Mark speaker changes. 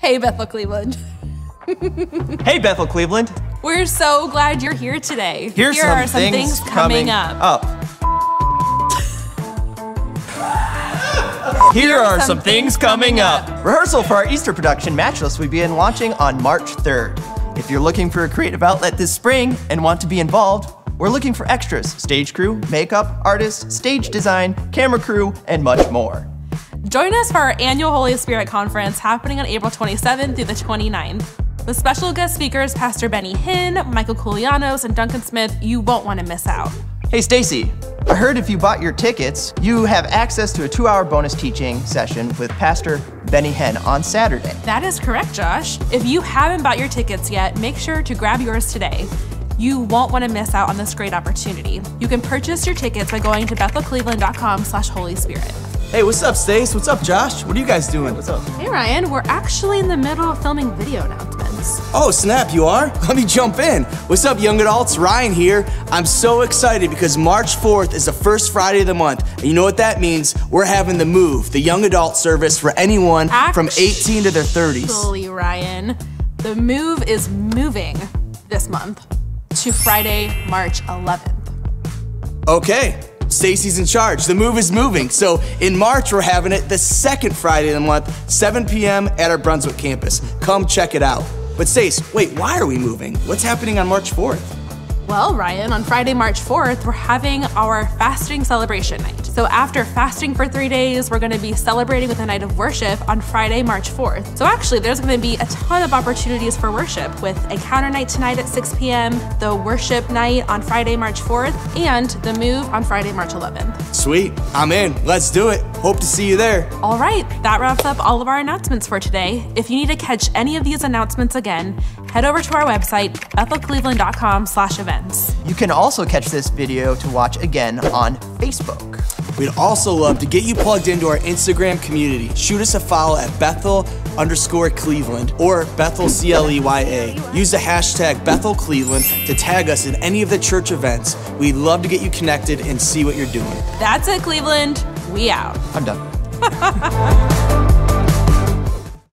Speaker 1: Hey, Bethel Cleveland.
Speaker 2: hey, Bethel Cleveland.
Speaker 1: We're so glad you're here today.
Speaker 2: Here's
Speaker 1: here
Speaker 2: some
Speaker 1: are some
Speaker 2: things,
Speaker 1: things, coming, up.
Speaker 2: up. Here are some things coming up. Rehearsal for our Easter production, Matchless, will begin launching on March 3rd. If you're looking for a creative outlet this spring and want to be involved, we're looking for extras, stage crew, makeup, artists, stage design, camera crew, and much more.
Speaker 1: Join us for our annual Holy Spirit Conference happening on April 27th through the 29th. With special guest speakers Pastor Benny Hinn, Michael Koulianos, and Duncan Smith, you won't want to miss out.
Speaker 2: Hey Stacy, I heard if you bought your tickets, you have access to a two-hour bonus teaching session with Pastor Benny Hinn on Saturday.
Speaker 1: That is correct, Josh. If you haven't bought your tickets yet, make sure to grab yours today. You won't want to miss out on this great opportunity. You can purchase your tickets by going to bethelcleveland.com slash Holy Spirit.
Speaker 3: Hey, what's up, Stace? What's up, Josh? What are you guys doing?
Speaker 2: What's up?
Speaker 1: Hey, Ryan, we're actually in the middle of filming video announcements.
Speaker 3: Oh, snap, you are? Let me jump in. What's up, young adults? Ryan here. I'm so excited because March 4th is the first Friday of the month. And you know what that means? We're having the Move, the young adult service for anyone from 18 to their 30s.
Speaker 1: Actually, Ryan, the move is moving this month to Friday, March 11th.
Speaker 3: Okay, Stacy's in charge. The move is moving. So in March, we're having it the second Friday of the month, 7 p.m. at our Brunswick campus. Come check it out. But Stace, wait, why are we moving? What's happening on March 4th?
Speaker 1: Well, Ryan, on Friday, March 4th, we're having our fasting celebration night. So after fasting for three days, we're gonna be celebrating with a night of worship on Friday, March 4th. So actually, there's gonna be a ton of opportunities for worship with a counter night tonight at 6 p.m., the worship night on Friday, March 4th, and the move on Friday, March 11th.
Speaker 3: Sweet, I'm in. Let's do it. Hope to see you there.
Speaker 1: All right, that wraps up all of our announcements for today. If you need to catch any of these announcements again, head over to our website, bethelcleveland.com slash events.
Speaker 2: You can also catch this video to watch again on Facebook.
Speaker 3: We'd also love to get you plugged into our Instagram community. Shoot us a follow at Bethel underscore Cleveland or Bethel C L E Y A. Use the hashtag Bethel Cleveland to tag us in any of the church events. We'd love to get you connected and see what you're doing.
Speaker 1: That's it, Cleveland. We out.
Speaker 2: I'm done.